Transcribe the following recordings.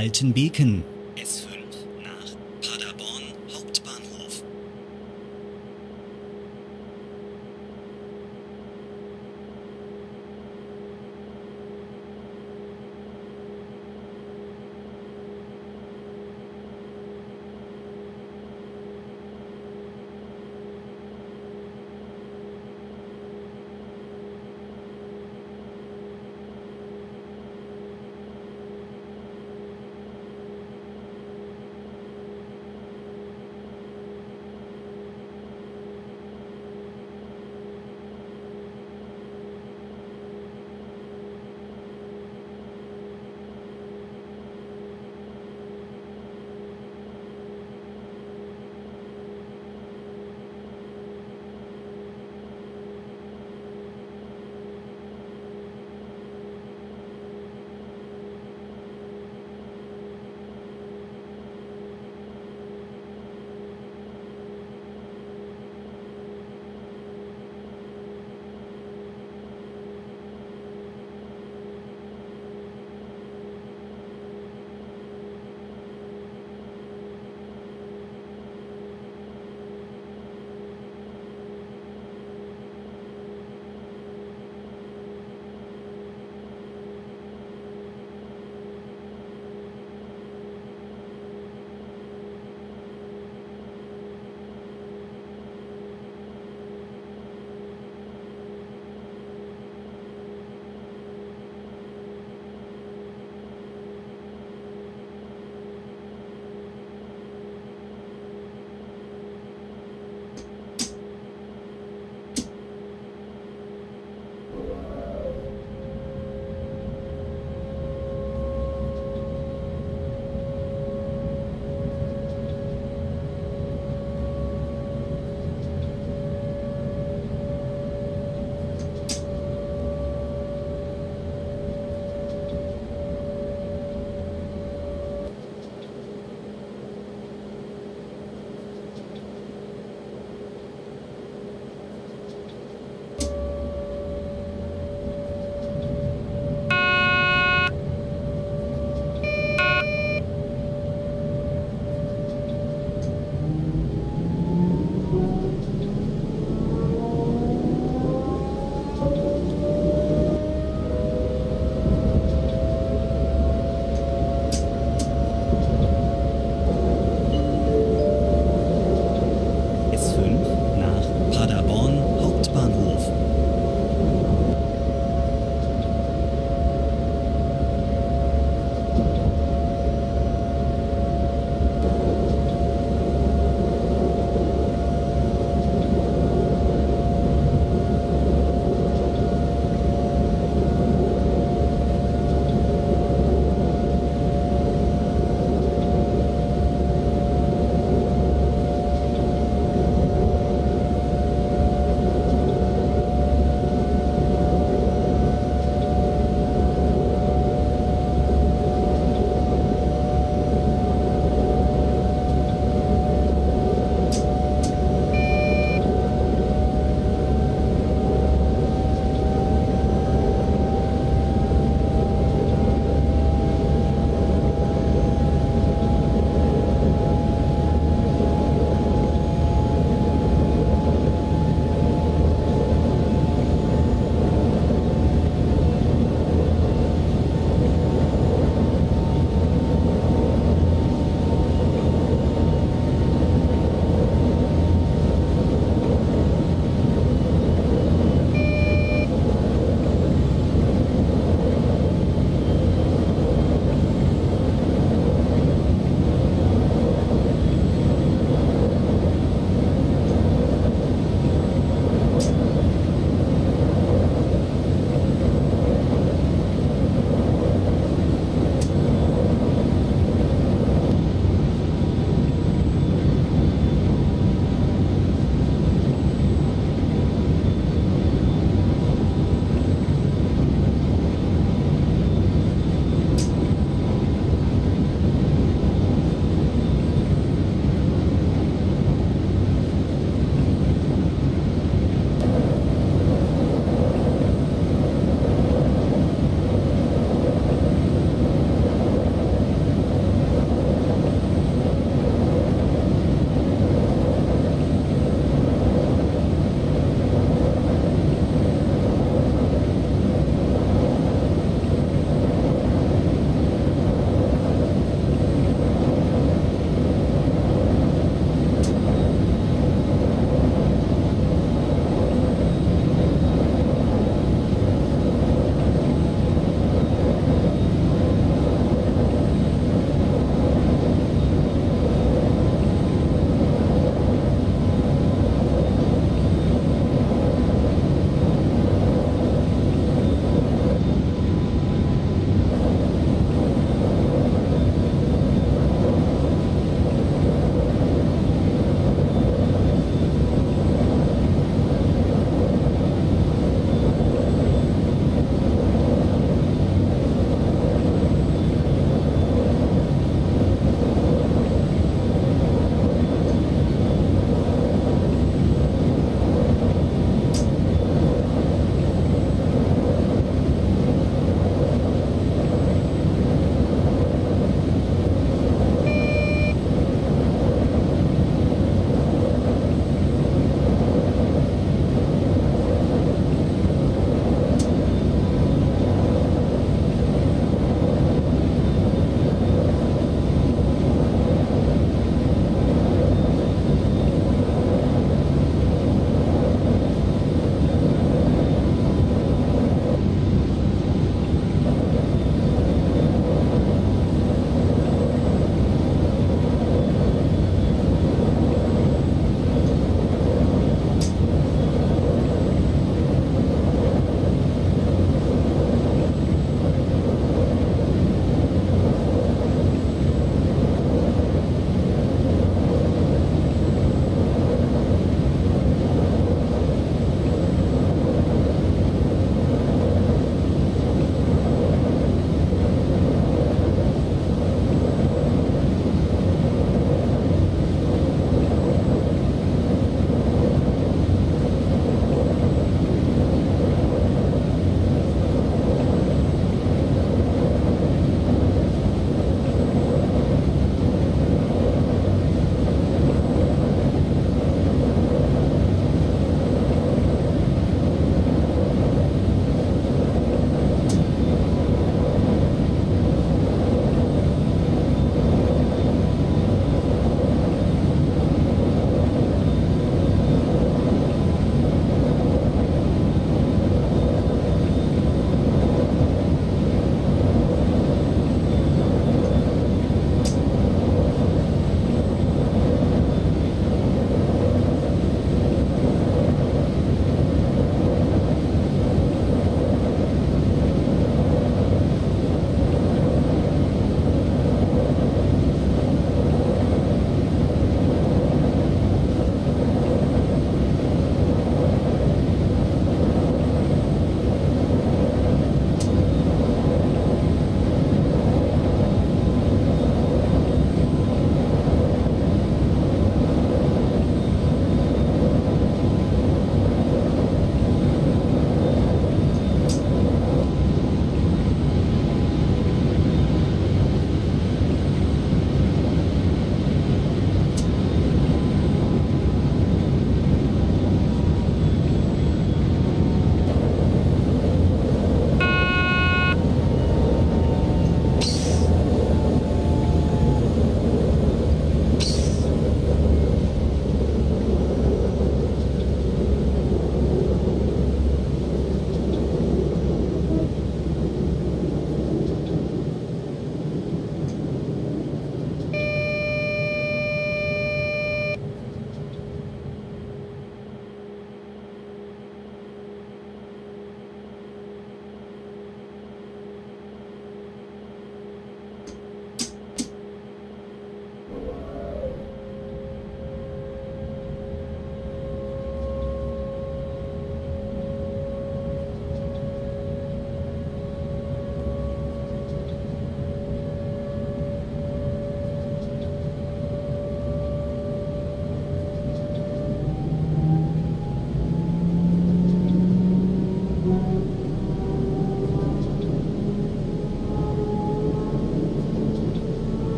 Altenbeken. S5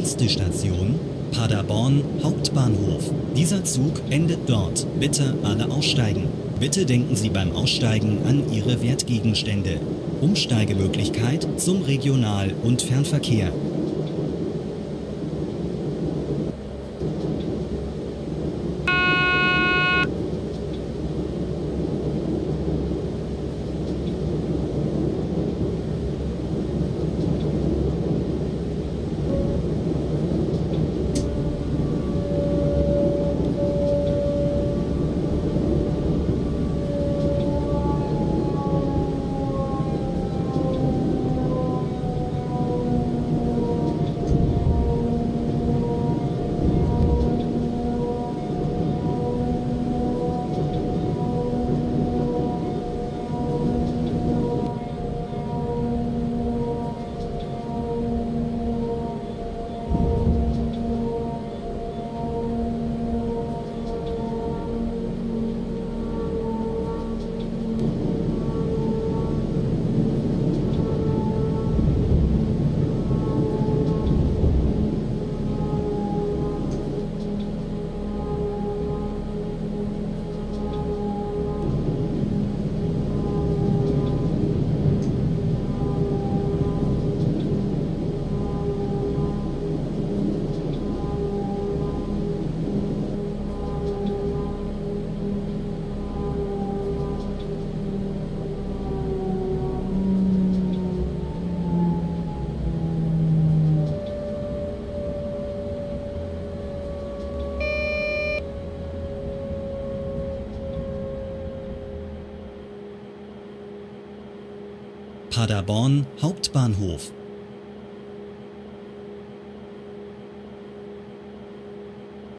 Nächste Station Paderborn Hauptbahnhof. Dieser Zug endet dort. Bitte alle aussteigen. Bitte denken Sie beim Aussteigen an Ihre Wertgegenstände. Umsteigemöglichkeit zum Regional- und Fernverkehr. Paderborn Hauptbahnhof